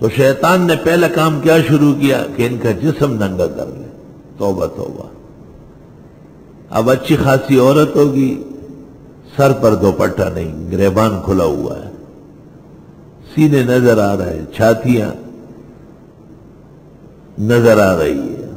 تو شیطان نے پہلا کام کیا شروع کیا کہ ان کا جسم ننگا کر لے۔ توبہ توبہ۔ اب اچھی خاصی عورت ہوگی، سر پر دوپٹہ نہیں، گریبان کھلا ہوا ہے۔ سینے نظر آ رہے ہیں، چھاتیاں نظر آ رہی ہے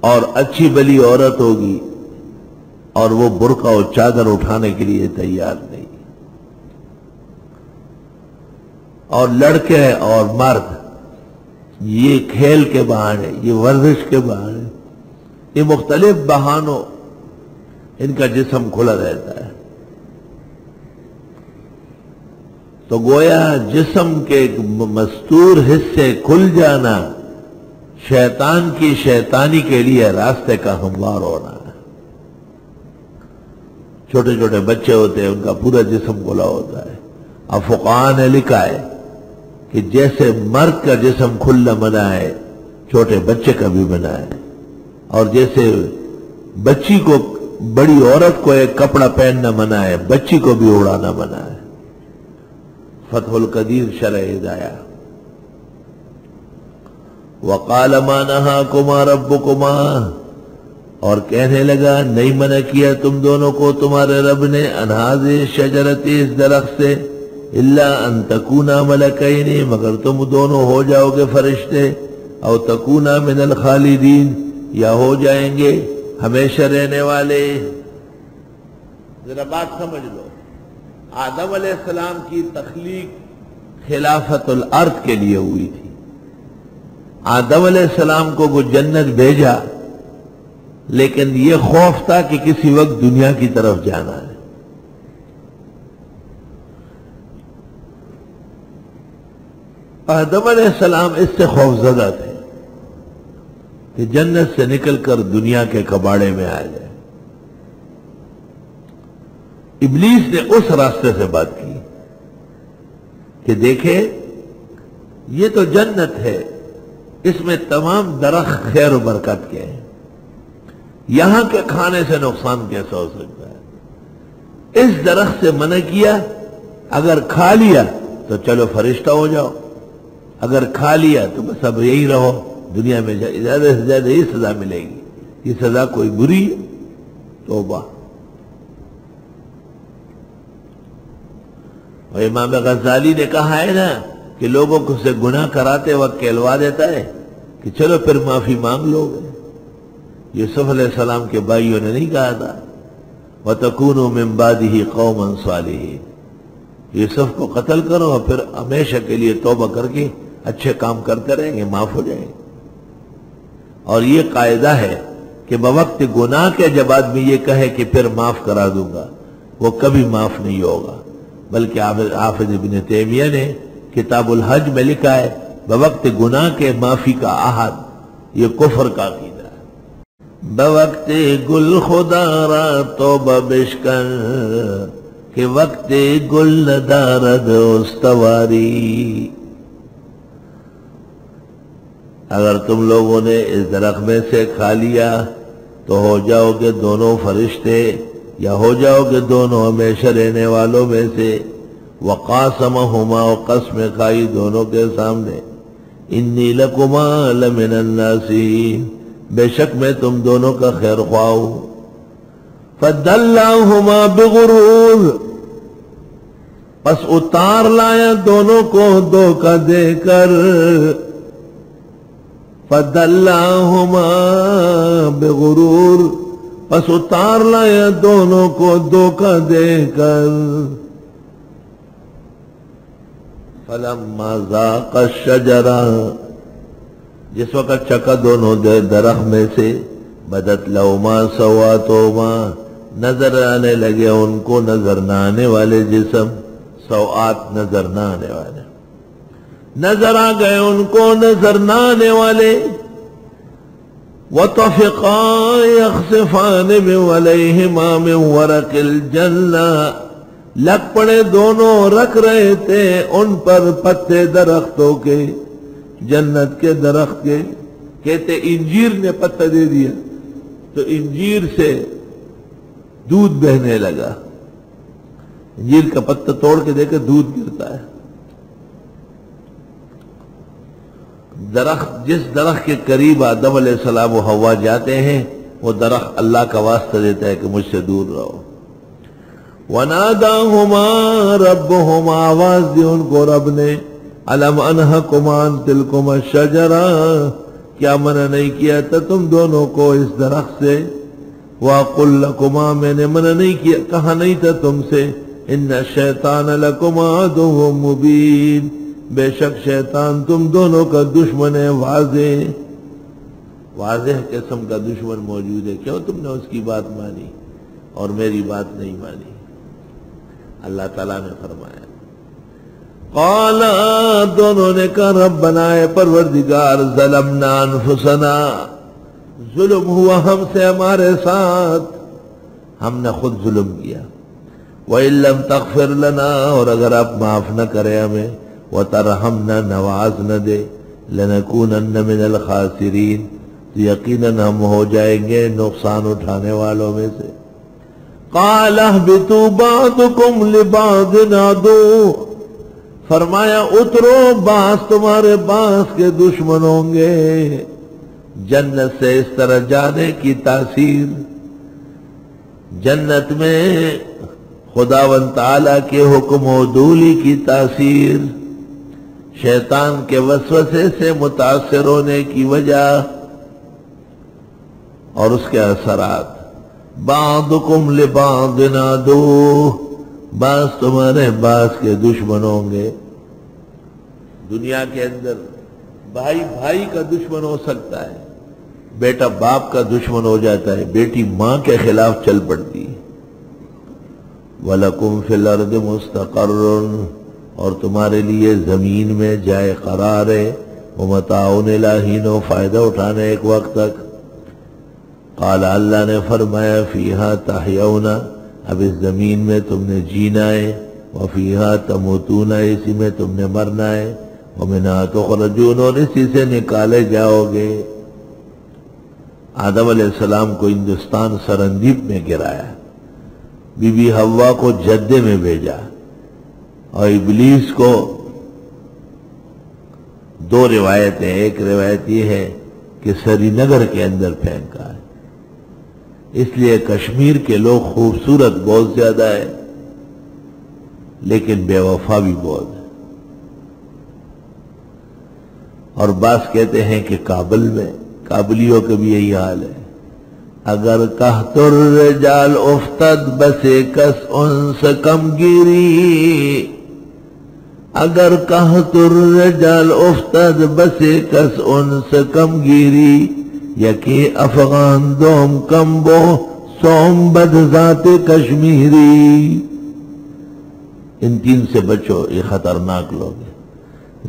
اور اچھی بلی عورت ہوگی اور وہ برقع اور چادر اٹھانے کے لیے تیار نہیں۔ اور لڑکے اور مرد، یہ کھیل کے بہانے، یہ ورزش کے بہانے، یہ مختلف بہانوں ان کا جسم کھلا رہتا ہے۔ تو گویا جسم کے ایک مستور حصے کھل جانا شیطان کی شیطانی کے لیے راستے کا ہموار ہونا ہے۔ چھوٹے چھوٹے بچے ہوتے ہیں، ان کا پورا جسم کھلا ہوتا ہے۔ افقان نے لکھا ہے کہ جیسے مرد کا جسم کھلا بنا ہے، چھوٹے بچے کا بھی بنا ہے۔ اور جیسے بچی کو بڑی عورت کو ایک کپڑا پہننا منع ہے، بچی کو بھی اڑانا منع ہے۔ فتح القدیر شرع ہدایہ۔ وقال ما نہاکما ربکما۔ اور کہنے لگا، نہیں منع کیا تم دونوں کو، تمہارے رب نے انہاز شجرت اس درخت سے۔ اللہ ان تکونا ملکینی مگر تم دونوں ہو جاؤ گے فرشتے، او تکونا من الخالدین، یا ہو جائیں گے ہمیشہ رہنے والے۔ ذرا بات سمجھ لو، آدم علیہ السلام کی تخلیق خلافت الارض کے لیے ہوئی تھی۔ آدم علیہ السلام کو وہ جنت بھیجا، لیکن یہ خوف تھا کہ کسی وقت دنیا کی طرف جانا ہے۔ آدم علیہ السلام اس سے خوف زدہ تھے کہ جنت سے نکل کر دنیا کے کباڑے میں آ جائے۔ ابلیس نے اس راستے سے بات کی کہ دیکھے، یہ تو جنت ہے، اس میں تمام درخت خیر و برکت کے ہیں۔ یہاں کے کھانے سے نقصان کیسا ہو سکتا ہے؟ اس درخت سے منع کیا، اگر کھا لیا تو چلو فرشتہ ہو جاؤ۔ اگر کھا لیا تو بس اب یہی رہو، دنیا میں زیادہ سے زیادہ یہ سزا ملے گی۔ یہ سزا کوئی بری ہے؟ توبہ۔ اور امام غزالی نے کہا ہے نا کہ لوگوں کو سے گناہ کراتے وقت کہلوا دیتا ہے کہ چلو پھر معافی مانگ لو۔ گے یوسف علیہ السلام کے بھائیوں نے نہیں کہا تھا، وَتَكُونُوا مِن بَعْدِهِ قَوْمًا صَالِحِينَ۔ یوسف کو قتل کرو اور پھر ہمیشہ کے لیے توبہ کر کے اچھے کام کرتے رہیں گے، معاف ہو جائیں گے۔ اور یہ قاعدہ ہے کہ بوقت گناہ کے جب آدمی یہ کہے کہ پھر معاف کرا دوں گا، وہ کبھی معاف نہیں ہوگا۔ بلکہ حافظ ابن تیمیہ نے کتاب الحج میں لکھا ہے، بوقت گناہ کے معافی کا آہد یہ کفر کا عقیدہ ہے۔ بوقت گل خدا را تو بشکن کہ وقت گل ندارد استواری۔ اگر تم لوگوں نے اس درخت میں سے کھا لیا، تو ہو جاؤ گے دونوں فرشتے، یا ہو جاؤ گے دونوں ہمیشہ رہنے والوں میں سے۔ وقاسم ہما قسم کھائی دونوں کے سامنے۔ انی لکما لمن الناسین، بے شک میں تم دونوں کا خیر خواہ ہوں۔ فدلہما بغرور۔ پس اتار لایا دونوں کو دھوکہ دے کر۔ فدلہما بغرور پس اتار لایا دونوں کو دھوکہ دے کر۔ فلما ذاق الشجرہ، جس وقت چکا دونوں دے درخت میں سے، بدت لوما سواتوما نظر آنے لگے ان کو نظر نہ آنے والے جسم، سوات نظر نہ آنے والے۔ نظر آ گئے ان کو، نظر نہ آنے والے۔ وَطَفِقَا يَخْصِفَانِ مِنْ وَلَيْهِمَا مِنْ وَرَقِ الْجَنَّةِ۔ لگ پڑے دونوں رکھ رہے تھے ان پر پتے درختوں کے، جنت کے درخت کے۔ کہتے انجیر نے پتہ دے دیا۔ تو انجیر سے دودھ بہنے لگا۔ انجیر کا پتہ توڑ کے دیکھے دودھ گرتا ہے۔ درخت، جس درخت کے قریب آدم علیہ السلام و ہوا جاتے ہیں، وہ درخت اللہ کا واسطہ دیتا ہے کہ مجھ سے دور رہو۔ وَنَادَاهُمَا رَبُّهُمَا آواز دی ان کو رب نے علم انہ کمان تل شجرا کیا منع نہیں کیا تھا تم دونوں کو اس درخت سے؟ وَقُلْ لَكُمَا، میں نے منع نہیں کیا، کہا نہیں تھا تم سے ان شیطان لَكُمَا دُوْ مُبِينَ۔ بے شک شیطان تم دونوں کا دشمن ہے، واضح۔ واضح قسم کا دشمن موجود ہے۔ کیوں تم نے اس کی بات مانی اور میری بات نہیں مانی؟ اللہ تعالیٰ نے فرمایا۔ قالا دونوں نے کہا رب بنائے پروردگار، ظلمنا انفسنا، ظلم ہوا ہم سے ہمارے ساتھ۔ ہم نے خود ظلم کیا۔ وَإِلَّمْ تَغْفِرْ لَنَا، اور اگر آپ معاف نہ کرے ہمیں وَتَرْحَمْنَا نواز نہ دے لَنَكُونَنَّ مِنَ الْخَاسِرِينَ تو یقیناً ہم ہو جائیں گے نقصان اٹھانے والوں میں سے۔ قَالَ اهْبِتُوا بَعْضُكُمْ لِبَعْضٍ عَدُوٌّ۔ فرمایا، اترو باس تمہارے باس کے دشمن ہوں گے۔ جنت سے اس طرح جانے کی تاثیر۔ جنت میں خدا و تعالی کے حکم و دولی کی تاثیر۔ شیطان کے وسوسے سے متاثر ہونے کی وجہ اور اس کے اثرات۔ بعضکم لبعض نادو بعض تمہارے بعض کے دشمن ہوں گے۔ دنیا کے اندر بھائی بھائی کا دشمن ہو سکتا ہے، بیٹا باپ کا دشمن ہو جاتا ہے، بیٹی ماں کے خلاف چل پڑتی۔ وَلَكُمْ فِي الْأَرْضِ مُسْتَقَرٌ۔ اور تمہارے لیے زمین میں جائے قرار ہے وہ متعاون لاہین و فائدہ اٹھانے ایک وقت تک۔ قال اللہ نے فرمایا، فیہا تحیونا اب اس زمین میں تم نے جینا ہے، وفیہا تموتون، اسی میں تم نے مرنا ہے۔ ومنہا تخرجون، اور اسی سے نکالے جاؤ گے۔ آدم علیہ السلام کو ہندوستان سرندیپ میں گرایا، بی بی ہوا کو جدے میں بھیجا۔ اور ابلیس کو دو روایتیں ایک روایت یہ ہے کہ سری نگر کے اندر پھینکا ہے۔ اس لیے کشمیر کے لوگ خوبصورت بہت زیادہ ہے لیکن بے وفا بھی بہت ہے اور بعض کہتے ہیں کہ کابل میں، کابلیوں کا بھی یہی حال ہے۔ اگر کہ تر جال افتد بسے کس انس کم گیری اگر کہ تر افتد بسے کس انس کم گیری، یکی افغان دوم کمبو سوم بد ذات کشمیری۔ ان تین سے بچو، یہ خطرناک لوگ ہیں۔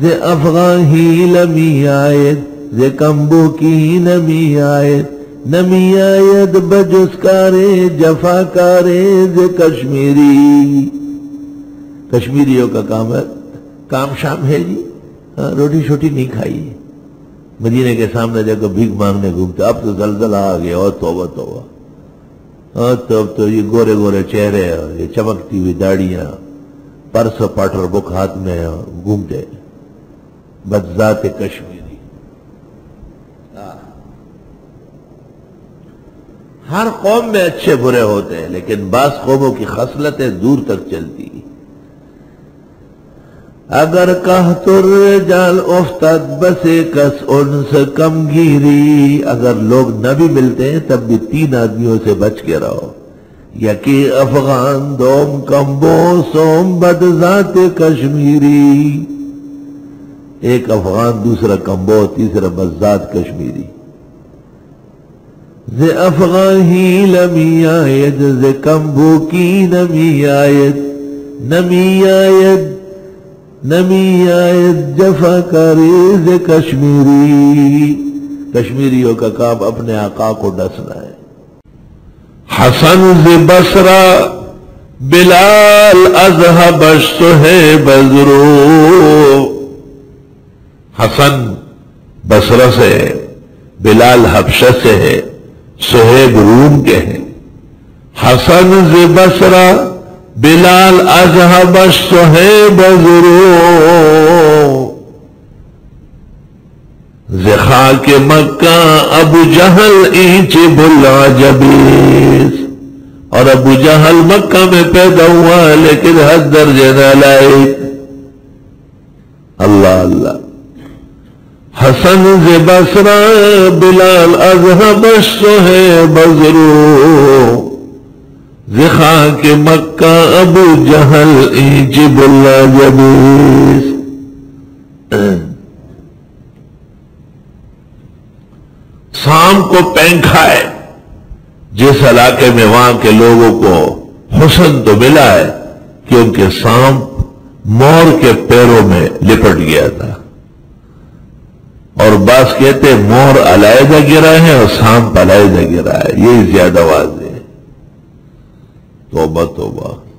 زے افغان ہی لمی آئے زے کمبو کی نمی آئے نمی آیت بجس کارے، جفا کارے، زے کشمیری۔ کشمیریوں کا کام ہے کام شام ہے جی؟ ہاں، روٹی شوٹی نہیں کھائی۔ مدینے کے سامنے جا کر بھیک مانگنے گھومتے، اب تو زلزلہ آ گیا، اور توبہ توبہ۔ اور تو اب تو یہ گورے گورے چہرے، یہ چمکتی ہوئی داڑیاں، پرس پاٹر بک ہاتھ میں گھومتے۔ بدذات کشمیری۔ ہاں۔ ہر قوم میں اچھے برے ہوتے ہیں، لیکن بعض قوموں کی خصلتیں دور تک چلتی۔ اگر کہ تر جال افتد بسے کس ان سے کم گیری اگر لوگ نہ بھی ملتے ہیں، تب بھی تین آدمیوں سے بچ کے رہو۔ یکی افغان دوم کمبو، سوم بد ذات کشمیری۔ ایک افغان، دوسرا کمبو، تیسرا بزاد کشمیری۔ زی افغان ہی لمی آید زی کمبو کی نمی آید۔ نمی آید۔ نمی آئے جفا کریز کشمیری. کشمیریوں کا کام اپنے آقا کو ڈسنا ہے. حسن ز بسرا بلال ازہب ہے بزرو حسن بسرا سے ہے، بلال حبشہ سے ہے سہیب روم کے ہیں. حسن ز بسرا بلال اذهب الصهيب زرو خاک مکہ ابو جہل اینچ بلا جبیس اور ابو جہل مکہ میں پیدا ہوا لیکن حد درجے نہ لائے اللہ اللہ۔ حسن سے بسرا بلال اذهب ہے بزرو زخا کے مکہ ابو جہل ایجب اللہ جبیس سام کو پینکھا ہے۔ جس علاقے میں وہاں کے لوگوں کو حسن تو ملا ہے کہ ان کے سام مور کے پیروں میں لپٹ گیا تھا۔ اور بعض کہتے مور علیحدہ گرا ہے اور سانپ علیحدہ گرا ہے۔ یہی زیادہ واضح ہے۔ توبہ توبہ۔